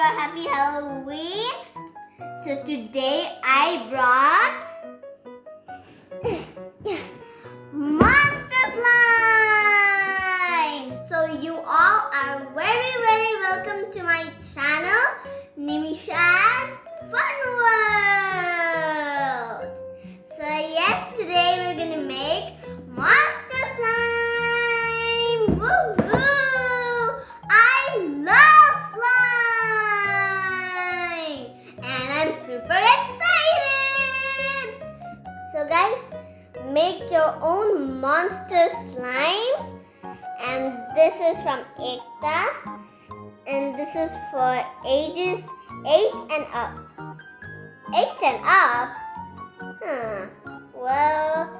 your happy Halloween. So today I brought super excited. So guys, make your own monster slime, and this is from Ekta, and this is for ages eight and up. Eight and up? Huh. Well,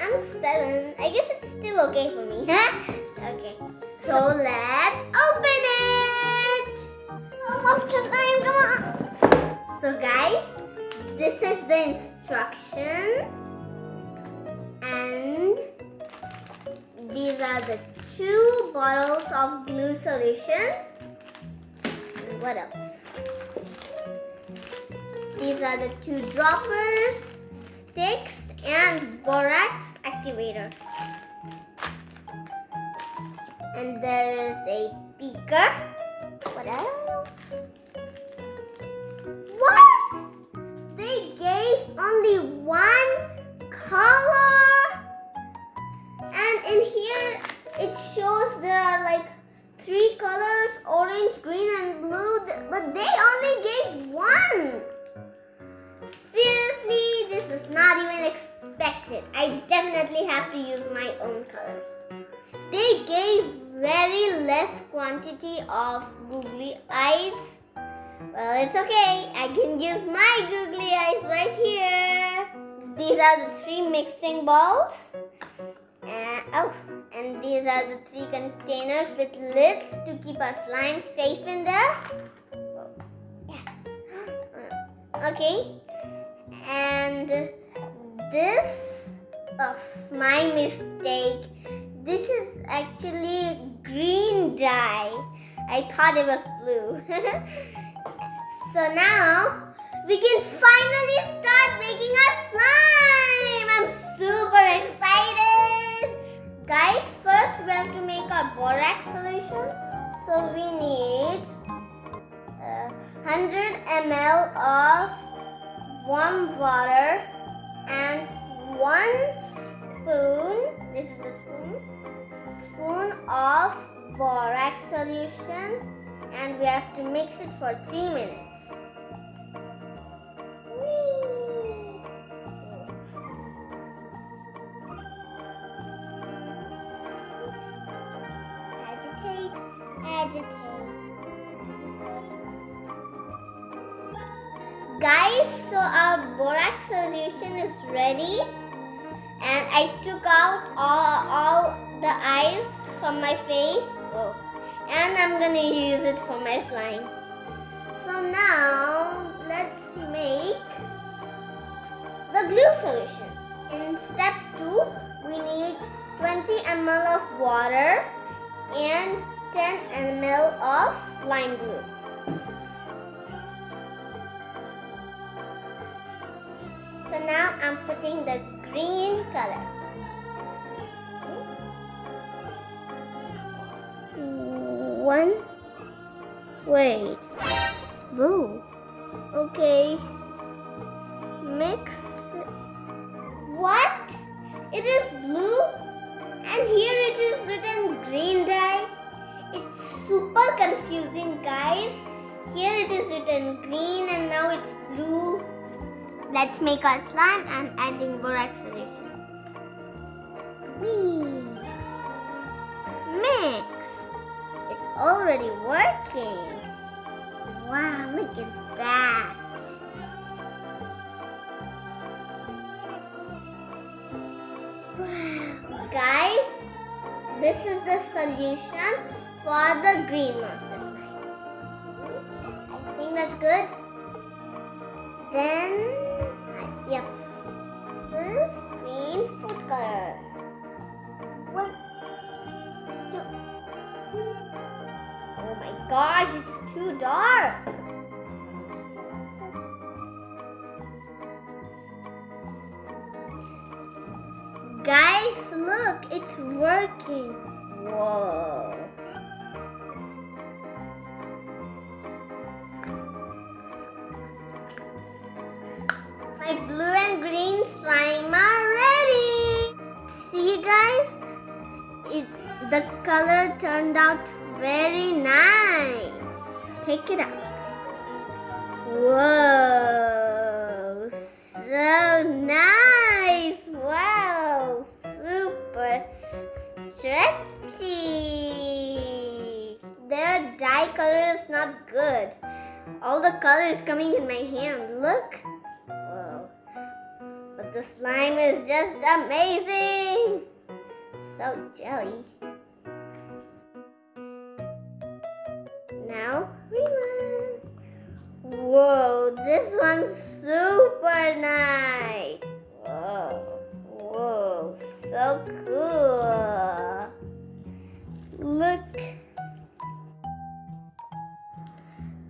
I'm seven. I guess it's still okay for me. okay. So let's open it. Monster slime, come on. So guys, this is the instruction. And these are the two bottles of glue solution. And what else? These are the two droppers, sticks, and borax activator. And there is a beaker. What else? Colors, orange, green and blue, but they only gave one. Seriously, this is not even expected. I definitely have to use my own colors. They gave very less quantity of googly eyes. Well, it's okay. I can use my googly eyes right here. These are the three mixing bowls. And, uh, oh, and these are the three containers with lids to keep our slime safe in there. Okay. And this, oh, my mistake. This is actually green dye. I thought it was blue. so now we can finally start making our slime. I'm super excited. Guys, first we have to make our borax solution. So we need uh, 100 ml of warm water and one spoon. This is the spoon spoon of borax solution and we have to mix it for 3 minutes. Guys, so our borax solution is ready and I took out all, all the eyes from my face. Oh. And I'm gonna use it for my slime. So now let's make the glue solution. In step 2, we need 20 ml of water and 10 ml of slime glue. So now I'm putting the green color. one. Wait. Blue. Okay. Mix. What? It is blue? And here it is written green dye. It's super confusing, guys. Here it is written green and now it's blue. Let's make our slime. I'm adding borax solution. Whee. Mix It's already working. Wow, look at that. Wow. Guys, this is the solution for the green monster slime. I think that's good. Then, yep, this green food color. Two, Oh my gosh, it's too dark. Guys, look, it's working. Whoa. It, the color turned out very nice. Take it out. Whoa, so nice. Wow, super stretchy. Their dye color is not good. All the color is coming in my hand. Look. Whoa. But the slime is just amazing. So jelly. Now, rewind. Whoa, this one's super nice. Whoa, whoa, so cool. Look.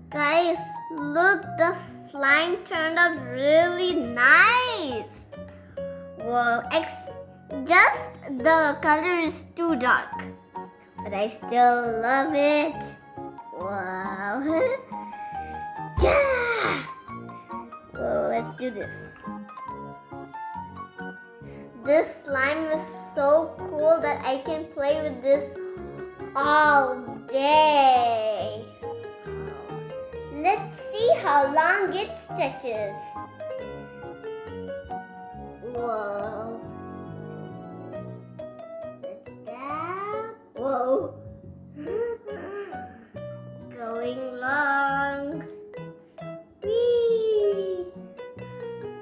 Guys, look, the slime turned out really nice. Whoa, ex just the color is too dark. But I still love it. Wow. yeah! Whoa, let's do this. This slime is so cool that I can play with this all day. Let's see how long it stretches. Whoa. Whoa. Going long. Whee!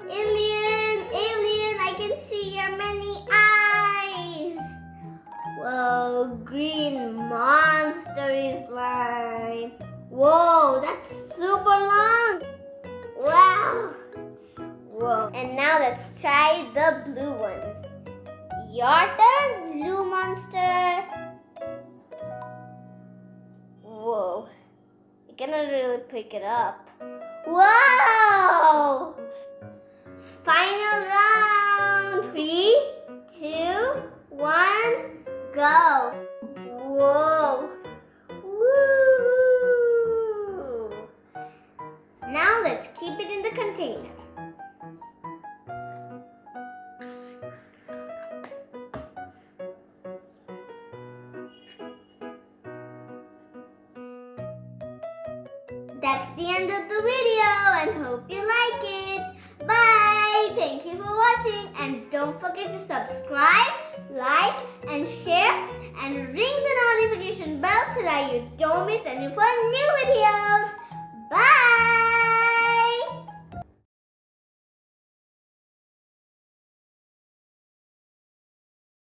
Alien, alien, I can see your many eyes. Whoa, green monster is line. Whoa, that's super long. Wow. Whoa. And now let's try the blue one. Your turn, blue monster. Whoa. You cannot really pick it up. Wow! Final round. Three, two, one, go. That's the end of the video and hope you like it. Bye. Thank you for watching and don't forget to subscribe, like and share and ring the notification bell so that you don't miss any of our new videos.